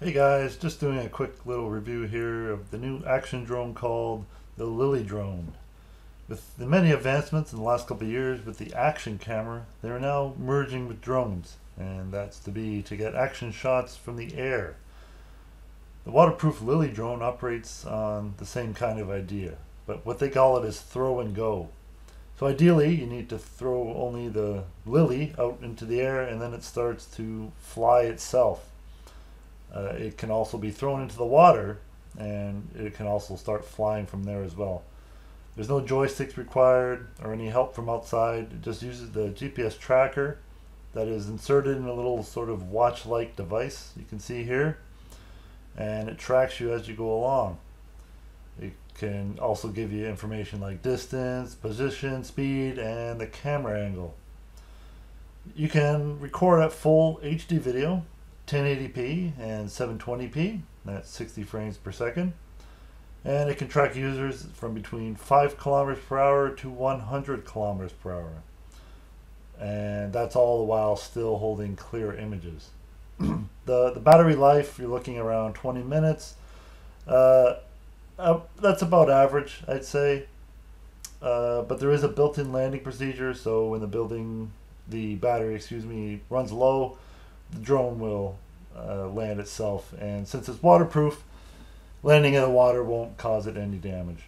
Hey guys, just doing a quick little review here of the new action drone called the Lily Drone. With the many advancements in the last couple of years with the action camera, they are now merging with drones, and that's to be to get action shots from the air. The waterproof Lily drone operates on the same kind of idea, but what they call it is throw and go. So ideally, you need to throw only the Lily out into the air and then it starts to fly itself uh, it can also be thrown into the water and it can also start flying from there as well. There's no joysticks required or any help from outside. It just uses the GPS tracker that is inserted in a little sort of watch-like device you can see here and it tracks you as you go along. It can also give you information like distance, position, speed, and the camera angle. You can record at full HD video 1080p and 720p. That's 60 frames per second. And it can track users from between 5 kilometers per hour to 100 kilometers per hour. And that's all the while still holding clear images. the, the battery life, you're looking around 20 minutes. Uh, uh, that's about average, I'd say. Uh, but there is a built-in landing procedure, so when the building, the battery, excuse me, runs low, the drone will uh, land itself. And since it's waterproof, landing in the water won't cause it any damage.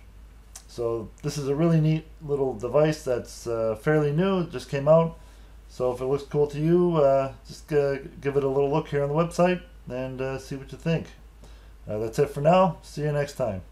So this is a really neat little device that's uh, fairly new. It just came out. So if it looks cool to you, uh, just give it a little look here on the website and uh, see what you think. Uh, that's it for now. See you next time.